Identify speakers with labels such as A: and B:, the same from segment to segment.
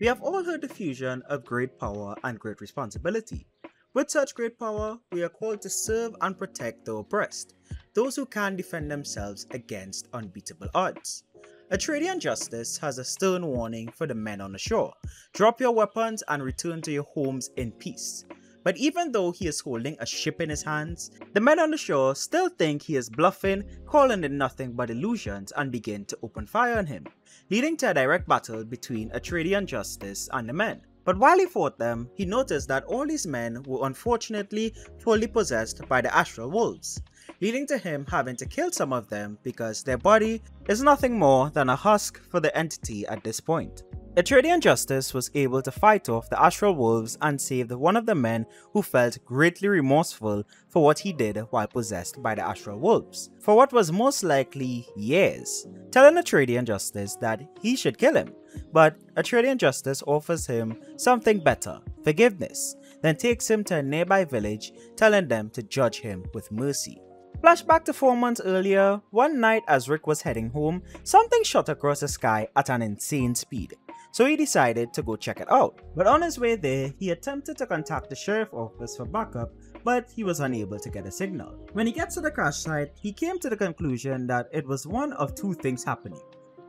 A: We have all heard the fusion of great power and great responsibility. With such great power, we are called to serve and protect the oppressed, those who can defend themselves against unbeatable odds. Atreydean Justice has a stern warning for the men on the shore. Drop your weapons and return to your homes in peace. But even though he is holding a ship in his hands, the men on the shore still think he is bluffing, calling it nothing but illusions and begin to open fire on him, leading to a direct battle between Atreydean Justice and the men. But while he fought them, he noticed that all these men were unfortunately fully possessed by the astral wolves, leading to him having to kill some of them because their body is nothing more than a husk for the entity at this point. Atreydean Justice was able to fight off the Astral Wolves and saved one of the men who felt greatly remorseful for what he did while possessed by the Astral Wolves, for what was most likely years, telling Atreydean Justice that he should kill him. But Atreydean Justice offers him something better, forgiveness, then takes him to a nearby village, telling them to judge him with mercy. Flashback to four months earlier, one night as Rick was heading home, something shot across the sky at an insane speed so he decided to go check it out. But on his way there, he attempted to contact the sheriff office for backup, but he was unable to get a signal. When he gets to the crash site, he came to the conclusion that it was one of two things happening.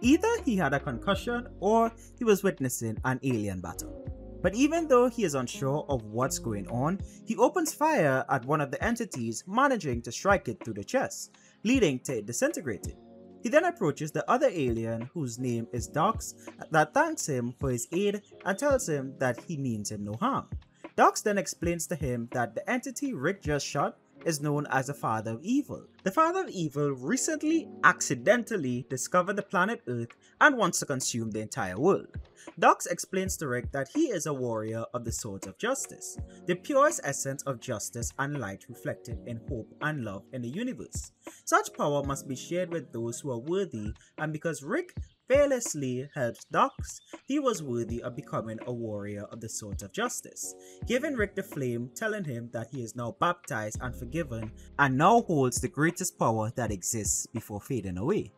A: Either he had a concussion or he was witnessing an alien battle. But even though he is unsure of what's going on, he opens fire at one of the entities managing to strike it through the chest, leading to it disintegrating. He then approaches the other alien, whose name is Dox, that thanks him for his aid and tells him that he means him no harm. Dox then explains to him that the entity Rick just shot is known as the Father of Evil. The Father of Evil recently accidentally discovered the planet Earth and wants to consume the entire world. Dox explains to Rick that he is a warrior of the Swords of Justice, the purest essence of justice and light reflected in hope and love in the universe. Such power must be shared with those who are worthy, and because Rick fearlessly helped Dox, he was worthy of becoming a warrior of the Swords of Justice, giving Rick the flame, telling him that he is now baptized and forgiven and now holds the greatest power that exists before fading away.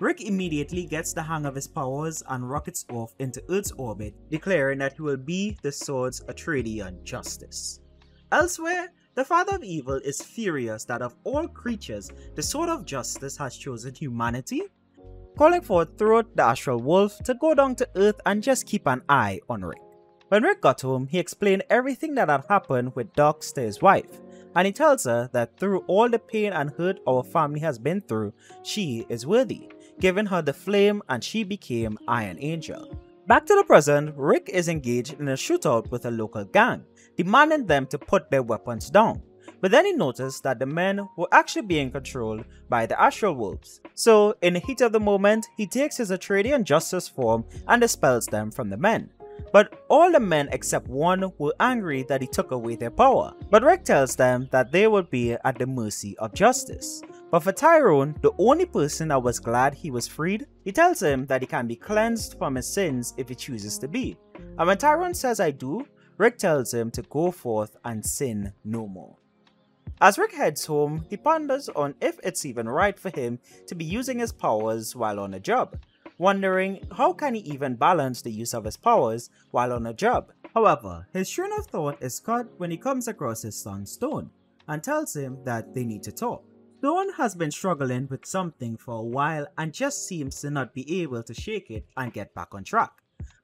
A: Rick immediately gets the hang of his powers and rockets off into Earth's orbit, declaring that he will be the Sword's Atreydean Justice. Elsewhere, the Father of Evil is furious that of all creatures, the Sword of Justice has chosen humanity calling for Thrud the Astral Wolf to go down to Earth and just keep an eye on Rick. When Rick got home, he explained everything that had happened with Dox to his wife, and he tells her that through all the pain and hurt our family has been through, she is worthy, giving her the flame and she became Iron Angel. Back to the present, Rick is engaged in a shootout with a local gang, demanding them to put their weapons down. But then he noticed that the men were actually being controlled by the Astral Wolves. So, in the heat of the moment, he takes his Atreydean Justice form and dispels them from the men. But all the men except one were angry that he took away their power. But Rick tells them that they will be at the mercy of justice. But for Tyrone, the only person that was glad he was freed, he tells him that he can be cleansed from his sins if he chooses to be. And when Tyrone says I do, Rick tells him to go forth and sin no more. As Rick heads home, he ponders on if it's even right for him to be using his powers while on a job, wondering how can he even balance the use of his powers while on a job. However, his train of thought is cut when he comes across his son Stone and tells him that they need to talk. Stone has been struggling with something for a while and just seems to not be able to shake it and get back on track.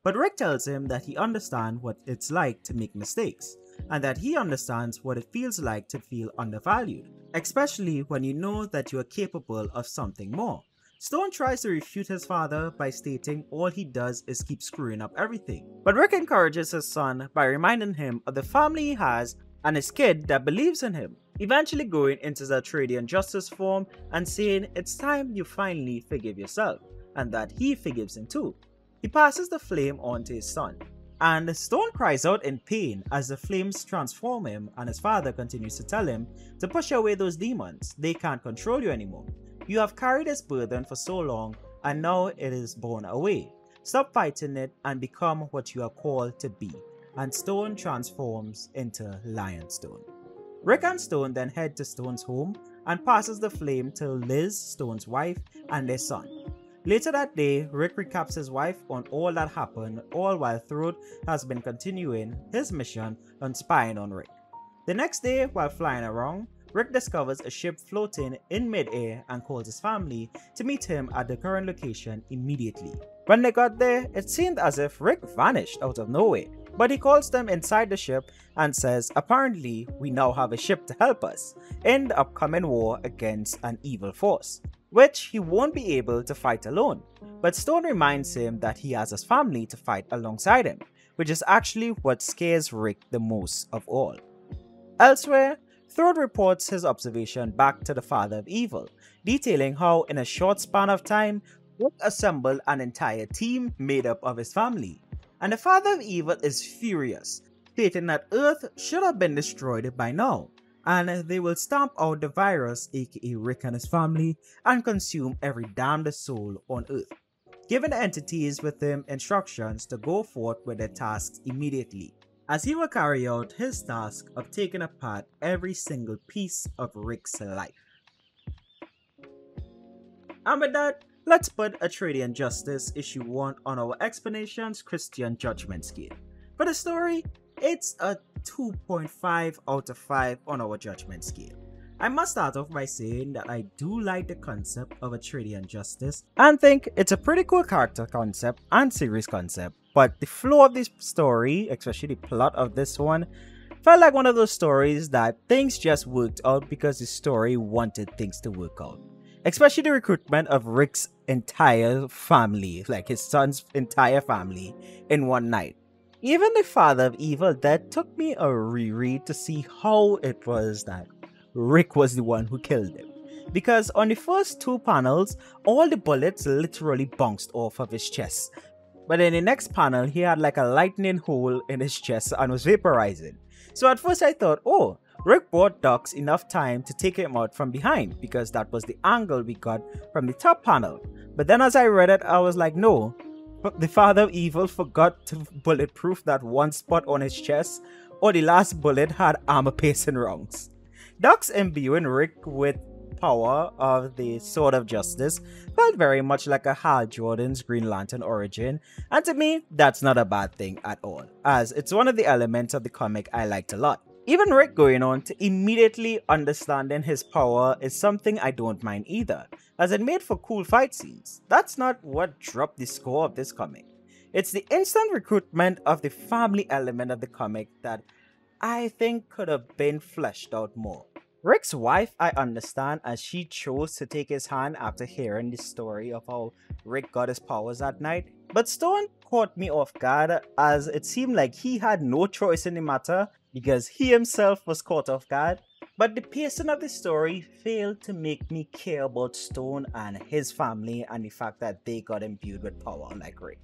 A: But Rick tells him that he understands what it's like to make mistakes and that he understands what it feels like to feel undervalued, especially when you know that you are capable of something more. Stone tries to refute his father by stating all he does is keep screwing up everything. But Rick encourages his son by reminding him of the family he has and his kid that believes in him, eventually going into the Atreydean justice form and saying it's time you finally forgive yourself, and that he forgives him too. He passes the flame on to his son, and Stone cries out in pain as the flames transform him and his father continues to tell him to push away those demons, they can't control you anymore. You have carried this burden for so long and now it is borne away. Stop fighting it and become what you are called to be. And Stone transforms into Lionstone. Rick and Stone then head to Stone's home and passes the flame to Liz, Stone's wife, and their son. Later that day, Rick recaps his wife on all that happened, all while Throat has been continuing his mission on spying on Rick. The next day, while flying around, Rick discovers a ship floating in midair and calls his family to meet him at the current location immediately. When they got there, it seemed as if Rick vanished out of nowhere, but he calls them inside the ship and says apparently we now have a ship to help us in the upcoming war against an evil force, which he won't be able to fight alone. But Stone reminds him that he has his family to fight alongside him, which is actually what scares Rick the most of all. Elsewhere, Throat reports his observation back to the Father of Evil, detailing how, in a short span of time, Rick assembled an entire team made up of his family. And the Father of Evil is furious, stating that Earth should have been destroyed by now, and they will stamp out the virus, aka Rick and his family, and consume every damned soul on Earth, giving the entities with him instructions to go forth with their tasks immediately as he will carry out his task of taking apart every single piece of Rick's life. And with that, let's put Atreydean Justice issue 1 on our Xplanations Christian Judgment scale. For the story, it's a 2.5 out of 5 on our judgment scale. I must start off by saying that I do like the concept of a Atreydean Justice and think it's a pretty cool character concept and series concept but the flow of this story, especially the plot of this one, felt like one of those stories that things just worked out because the story wanted things to work out. Especially the recruitment of Rick's entire family, like his son's entire family, in one night. Even the father of evil that took me a reread to see how it was that Rick was the one who killed him. Because on the first two panels, all the bullets literally bounced off of his chest, but in the next panel, he had like a lightning hole in his chest and was vaporizing. So at first I thought, oh, Rick bought Dux enough time to take him out from behind because that was the angle we got from the top panel. But then as I read it, I was like, no, but the Father of Evil forgot to bulletproof that one spot on his chest, or the last bullet had armor piercing rounds. Dux imbuing Rick with power of the Sword of Justice felt very much like a Hal Jordan's Green Lantern origin, and to me, that's not a bad thing at all, as it's one of the elements of the comic I liked a lot. Even Rick going on to immediately understanding his power is something I don't mind either, as it made for cool fight scenes. That's not what dropped the score of this comic. It's the instant recruitment of the family element of the comic that I think could have been fleshed out more. Rick's wife, I understand, as she chose to take his hand after hearing the story of how Rick got his powers that night. But Stone caught me off guard as it seemed like he had no choice in the matter because he himself was caught off guard. But the pacing of the story failed to make me care about Stone and his family and the fact that they got imbued with power like Rick.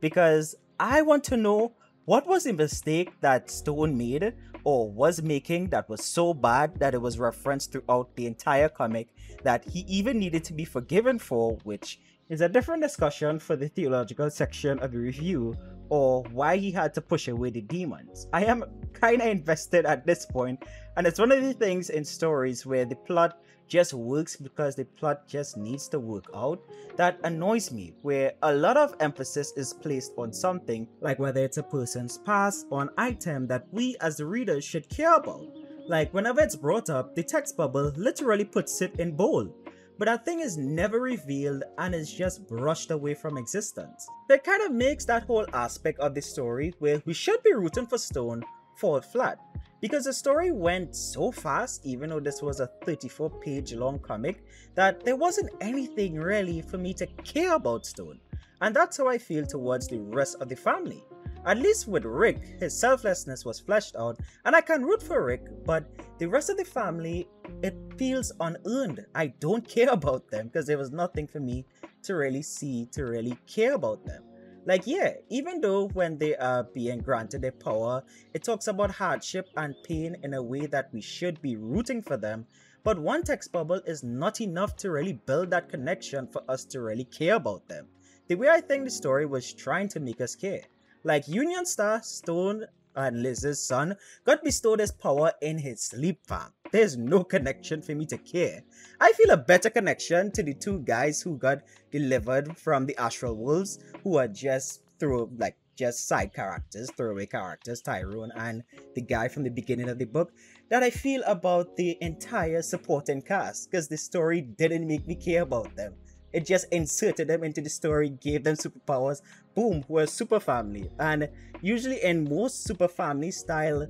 A: Because I want to know what was the mistake that Stone made or was making that was so bad that it was referenced throughout the entire comic that he even needed to be forgiven for, which is a different discussion for the theological section of the review, or why he had to push away the demons. I am kinda invested at this point, and it's one of the things in stories where the plot just works because the plot just needs to work out. That annoys me where a lot of emphasis is placed on something like whether it's a person's past or an item that we as the readers should care about. Like whenever it's brought up the text bubble literally puts it in bold but that thing is never revealed and is just brushed away from existence. That kind of makes that whole aspect of the story where we should be rooting for Stone fall flat because the story went so fast, even though this was a 34 page long comic, that there wasn't anything really for me to care about Stone. And that's how I feel towards the rest of the family. At least with Rick, his selflessness was fleshed out, and I can root for Rick, but the rest of the family, it feels unearned. I don't care about them because there was nothing for me to really see to really care about them. Like, yeah, even though when they are being granted their power, it talks about hardship and pain in a way that we should be rooting for them, but one text bubble is not enough to really build that connection for us to really care about them. The way I think the story was trying to make us care. Like Union Star, Stone, and Liz's son got bestowed his power in his sleep fam. There's no connection for me to care. I feel a better connection to the two guys who got delivered from the Astral Wolves, who are just through like just side characters, throwaway characters, Tyrone and the guy from the beginning of the book, that I feel about the entire supporting cast because the story didn't make me care about them. It just inserted them into the story, gave them superpowers. Boom, we're super family. And usually in most super family style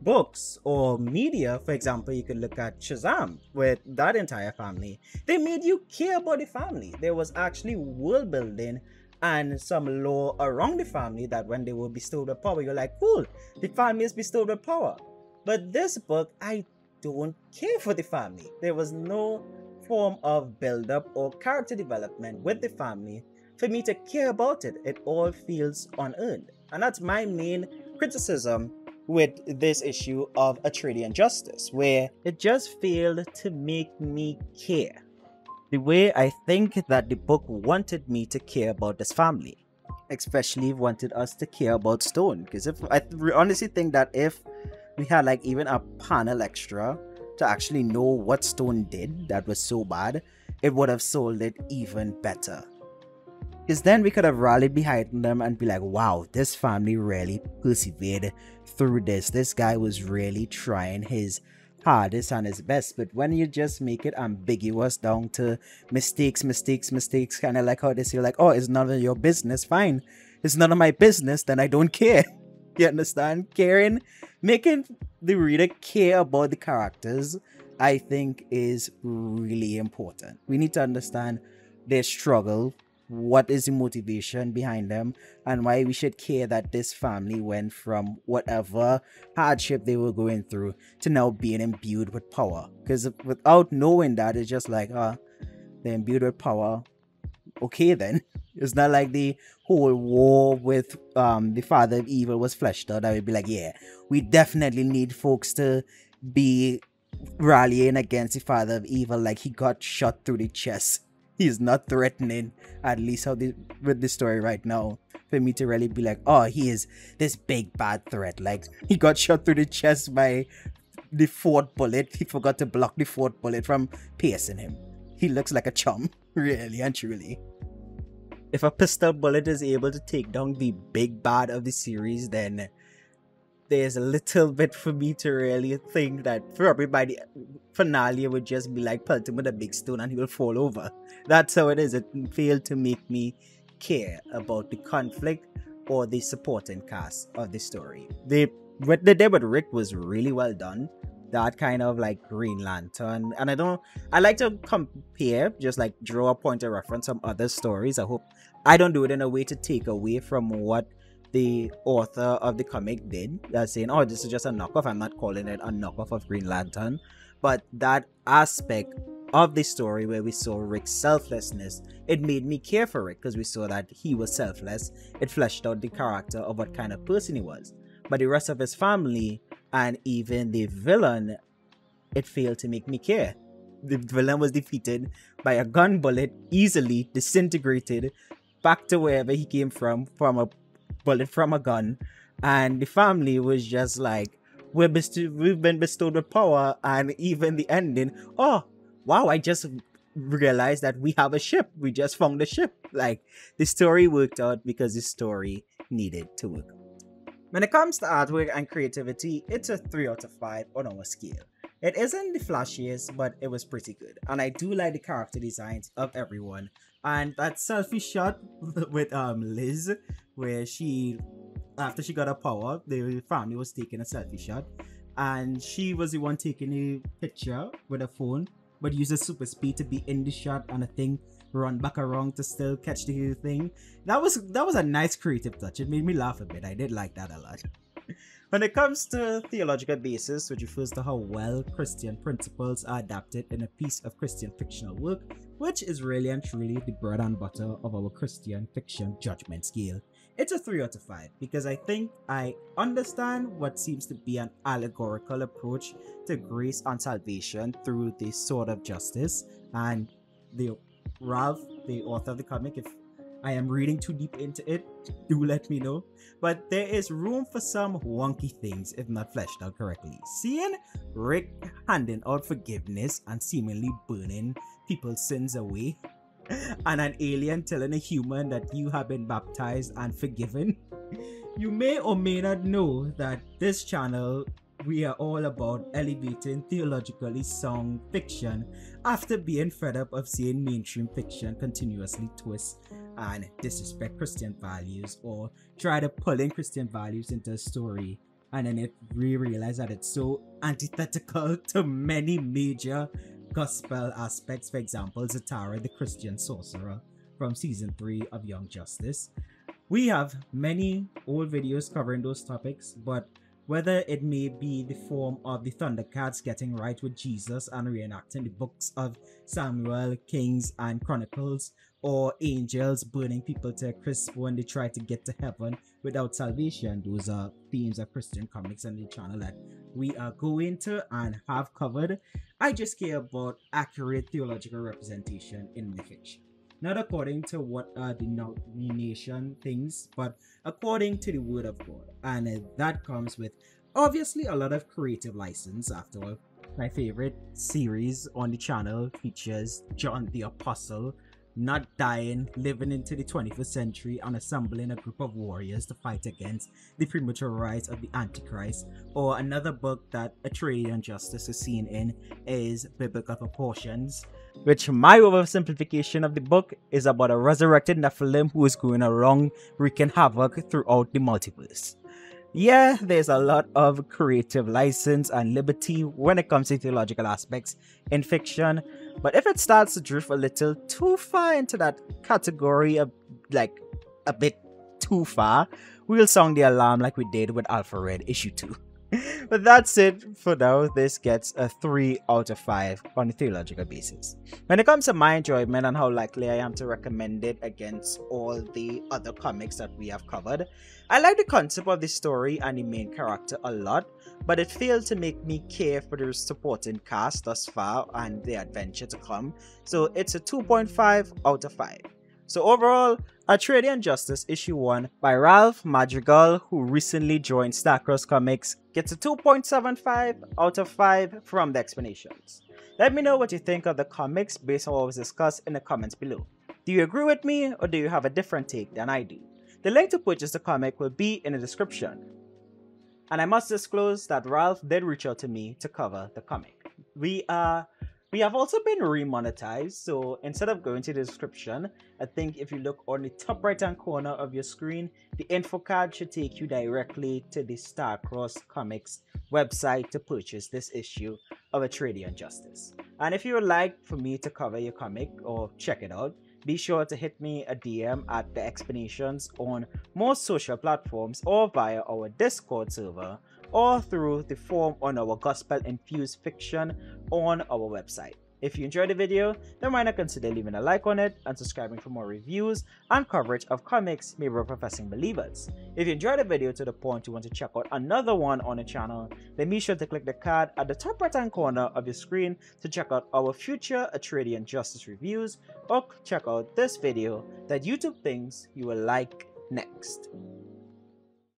A: books or media, for example, you could look at Shazam with that entire family. They made you care about the family. There was actually world building and some lore around the family that when they were bestowed with power, you're like, cool, the family is bestowed with power. But this book, I don't care for the family. There was no form of build up or character development with the family for me to care about it. It all feels unearned. And that's my main criticism with this issue of Atreydean Justice, where it just failed to make me care the way I think that the book wanted me to care about this family, especially wanted us to care about Stone. Because if I honestly think that if we had like even a panel extra to actually know what Stone did that was so bad, it would have sold it even better. Because then we could have rallied behind them and be like, wow, this family really persevered through this. This guy was really trying his hardest and his best. But when you just make it ambiguous down to mistakes, mistakes, mistakes, kind of like how they say, like, oh, it's none of your business, fine. It's none of my business, then I don't care. you understand? Caring, making the reader care about the characters, I think is really important. We need to understand their struggle what is the motivation behind them and why we should care that this family went from whatever hardship they were going through to now being imbued with power because without knowing that it's just like uh they're imbued with power okay then. It's not like the whole war with um the father of evil was fleshed out i would be like yeah we definitely need folks to be rallying against the father of evil like he got shot through the chest. He's not threatening at least how the, with the story right now for me to really be like oh he is this big bad threat. Like he got shot through the chest by the fourth bullet. He forgot to block the fourth bullet from piercing him. He looks like a chum really and truly if a pistol bullet is able to take down the big bad of the series then there's a little bit for me to really think that probably by the finale it would just be like pelt him with a big stone and he will fall over. That's how it is. It failed to make me care about the conflict or the supporting cast of the story. The what they did with Rick was really well done. That kind of like Green Lantern, and I don't. I like to compare, just like draw a point of reference from other stories. I hope I don't do it in a way to take away from what the author of the comic did. That's saying, oh, this is just a knockoff. I'm not calling it a knockoff of Green Lantern. But that aspect of the story where we saw Rick's selflessness, it made me care for Rick because we saw that he was selfless. It fleshed out the character of what kind of person he was. But the rest of his family and even the villain, it failed to make me care. The villain was defeated by a gun bullet, easily disintegrated back to wherever he came from, from a bullet from a gun, and the family was just like, we're we've been bestowed with power, and even the ending, oh, wow, I just realized that we have a ship. We just found a ship. Like, the story worked out because the story needed to work When it comes to artwork and creativity, it's a 3 out of 5 on our scale. It isn't the flashiest, but it was pretty good. And I do like the character designs of everyone. And that selfie shot with um Liz where she after she got her power, the family was taking a selfie shot, and she was the one taking a picture with a phone, but uses super speed to be in the shot and a thing run back around to still catch the thing. That was that was a nice creative touch. It made me laugh a bit. I did like that a lot. When it comes to theological basis, which refers to how well Christian principles are adapted in a piece of Christian fictional work, which is really and truly the bread and butter of our Christian fiction judgment scale. It's a 3 out of 5 because I think I understand what seems to be an allegorical approach to grace and salvation through the sword of justice. And the Ralph, the author of the comic, if I am reading too deep into it, do let me know. But there is room for some wonky things if not fleshed out correctly. Seeing Rick handing out forgiveness and seemingly burning people's sins away, and an alien telling a human that you have been baptized and forgiven. You may or may not know that this channel we are all about elevating theologically sound fiction after being fed up of seeing mainstream fiction continuously twist and disrespect Christian values or try to pull in Christian values into a story and then it we realize that it's so antithetical to many major gospel aspects. For example, Zatara, the Christian sorcerer from season 3 of Young Justice. We have many old videos covering those topics, but whether it may be the form of the Thundercats getting right with Jesus and reenacting the books of Samuel, Kings, and Chronicles, or angels burning people to a crisp when they try to get to heaven without salvation. Those are themes of Christian comics on the channel that we are going to and have covered. I just care about accurate theological representation in my fiction not according to what uh, denomination thinks, but according to the word of God. And uh, that comes with obviously a lot of creative license. After all, my favorite series on the channel features John the Apostle not dying, living into the 21st century, and assembling a group of warriors to fight against the premature rise of the Antichrist. Or another book that Atreides Justice is seen in is Biblical Proportions, which my oversimplification of the book is about a resurrected Nephilim who is going around wreaking havoc throughout the multiverse. Yeah, there's a lot of creative license and liberty when it comes to theological aspects in fiction, but if it starts to drift a little too far into that category of like a bit too far, we'll sound the alarm like we did with Alpha Red issue 2. but that's it for now. This gets a 3 out of 5 on a theological basis. When it comes to my enjoyment and how likely I am to recommend it against all the other comics that we have covered, I like the concept of the story and the main character a lot, but it failed to make me care for the supporting cast thus far and the adventure to come, so it's a 2.5 out of 5. So overall, Atreides Justice issue 1 by Ralph Madrigal, who recently joined Starcross Comics, gets a 2.75 out of 5 from the Xplanations. Let me know what you think of the comics based on what was discussed in the comments below. Do you agree with me or do you have a different take than I do? The link to purchase the comic will be in the description. And I must disclose that Ralph did reach out to me to cover the comic. We are we have also been remonetized, so instead of going to the description, I think if you look on the top right hand corner of your screen, the info card should take you directly to the Starcross Comics website to purchase this issue of Atreides Justice. And if you would like for me to cover your comic or check it out, be sure to hit me a DM at the Xplanations on most social platforms or via our Discord server or through the form on our gospel infused fiction on our website. If you enjoyed the video, then why not consider leaving a like on it and subscribing for more reviews and coverage of comics made by professing believers. If you enjoyed the video to the point you want to check out another one on the channel, then be sure to click the card at the top right hand corner of your screen to check out our future Atreides Justice reviews or check out this video that YouTube thinks you will like next.